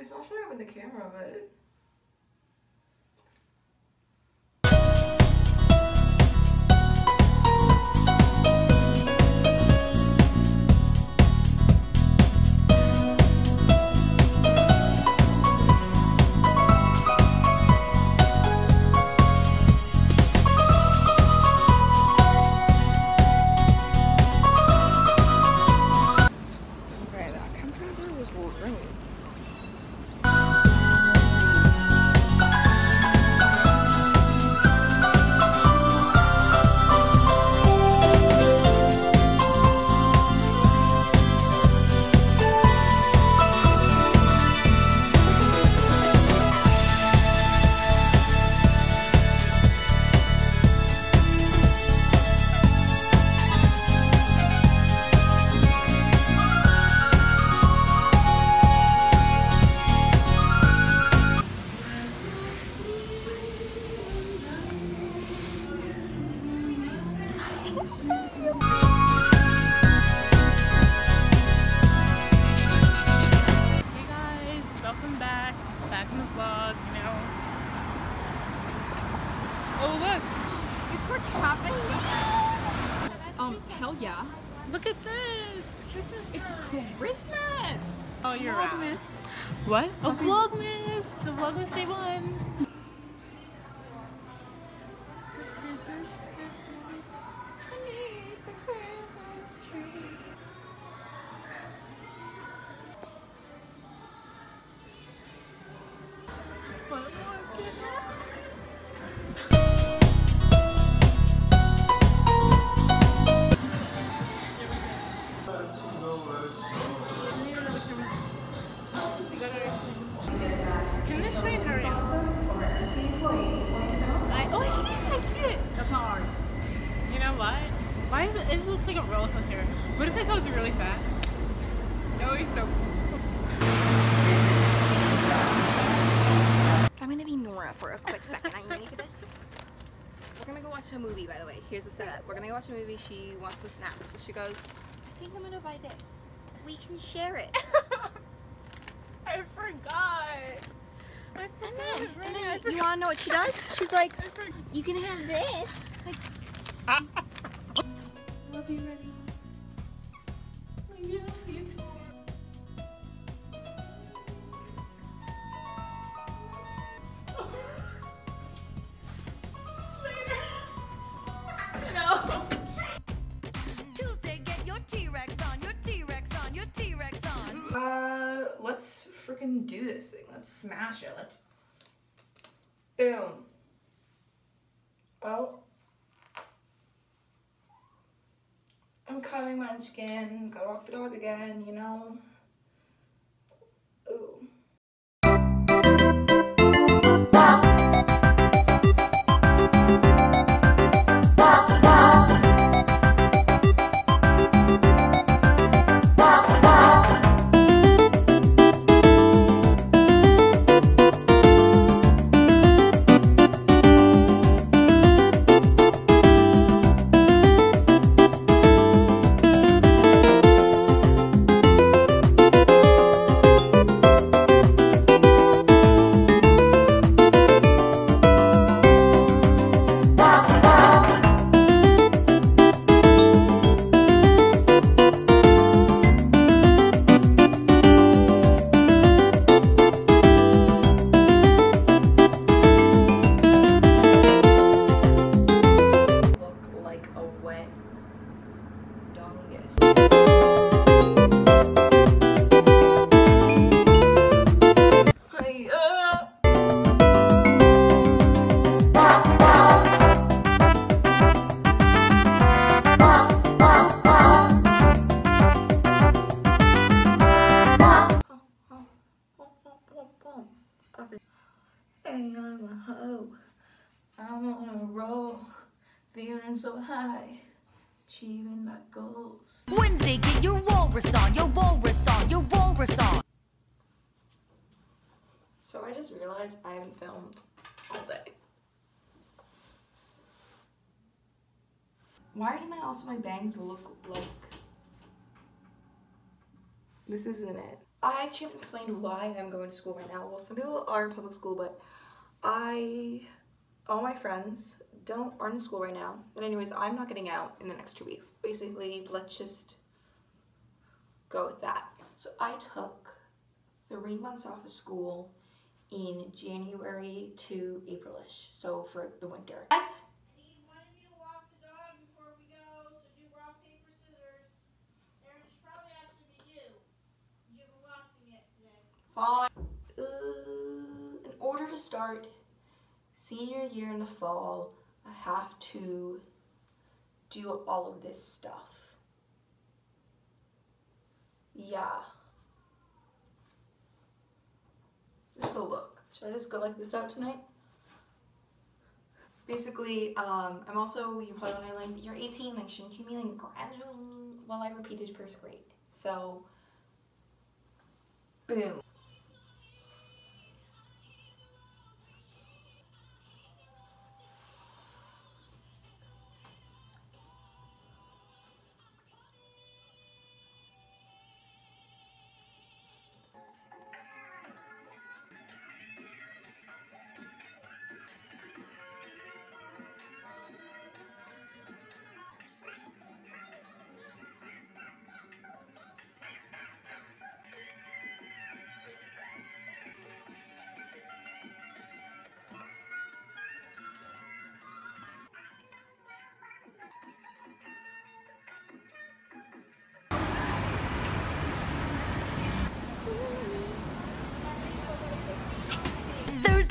It's not showing up in the camera, but. Hey guys, welcome back. Back in the vlog, you know. Oh look, It's for capping. Um, hell yeah. look at this. Christmas. It's Christmas. Oh, you're right. Vlogmas. What? Oh, Vlogmas. The Vlogmas Day One. Can this train hurry up? I, oh, I see it! I see it! That's not ours. You know what? Why is it? It looks like a roller coaster. What if it goes really fast? Would be so cool. I'm gonna be Nora for a quick second. Are you ready this? We're gonna go watch a movie, by the way. Here's the setup. We're gonna go watch a movie. She wants the snacks. So she goes, I think I'm gonna buy this. We can share it. I forgot. I And then, right? and I then you forgot. wanna know what she does? She's like, you can have this. Like, I'll be ready. Maybe I'll freaking do this thing. Let's smash it. Let's. Boom. Oh. I'm coming, Munchkin. Gotta walk the dog again, you know? Hey, I'm a hoe. I'm on a roll, feeling so high, achieving my goals. Wednesday, get your walrus on, your walrus on, your walrus on. So I just realized I haven't filmed all day. Why do my also my bangs look like this isn't it. I haven't explained why I'm going to school right now. Well, some people are in public school, but I, all my friends don't aren't in school right now. But anyways, I'm not getting out in the next two weeks. Basically, let's just go with that. So I took three months off of school in January to Aprilish. So for the winter. Yes. need one of you to walk the dog before we go, so do rock, paper, scissors. Erin, it should probably actually be you. You haven't walked him yet today. Fine. Uh, in order to start senior year in the fall, I have to do all of this stuff. Yeah. This is the look. Should I just go like this out tonight? Basically, um, I'm also, you're probably wondering, like, you're 18, like, shouldn't you be, like, graduating? Well, I repeated first grade. So, boom.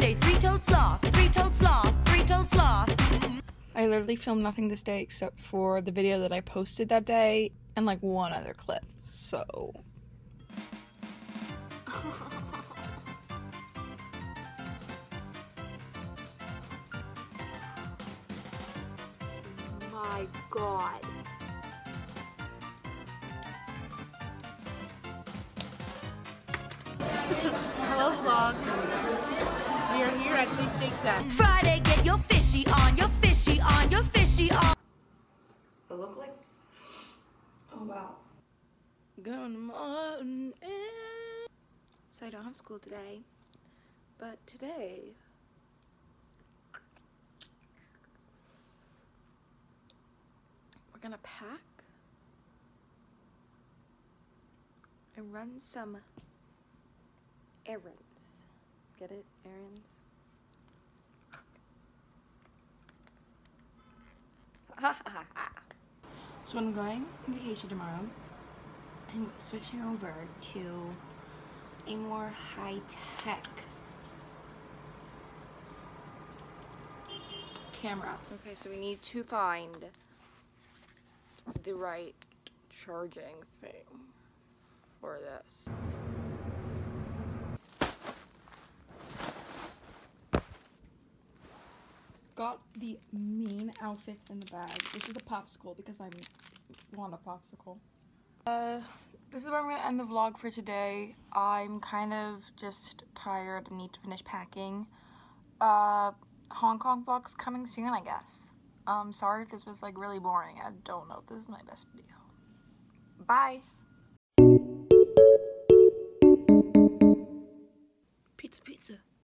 Thursday, three-toed sloth, three-toed sloth, three-toed sloth. I literally filmed nothing this day except for the video that I posted that day and like one other clip. So. My god. We are here at Please Shake Shack. Friday, get your fishy on, your fishy on, your fishy on. It look like? Oh wow. Good morning. So I don't have school today, but today we're gonna pack and run some errands. Get it? Errands. so I'm going on vacation tomorrow. I'm switching over to a more high tech camera. Okay, so we need to find the right charging thing for this. Got the mean outfits in the bag. This is a popsicle because I want a popsicle. Uh, this is where I'm gonna end the vlog for today. I'm kind of just tired and need to finish packing. Uh, Hong Kong vlog's coming soon, I guess. Um, sorry if this was like really boring. I don't know if this is my best video. Bye. Pizza, pizza.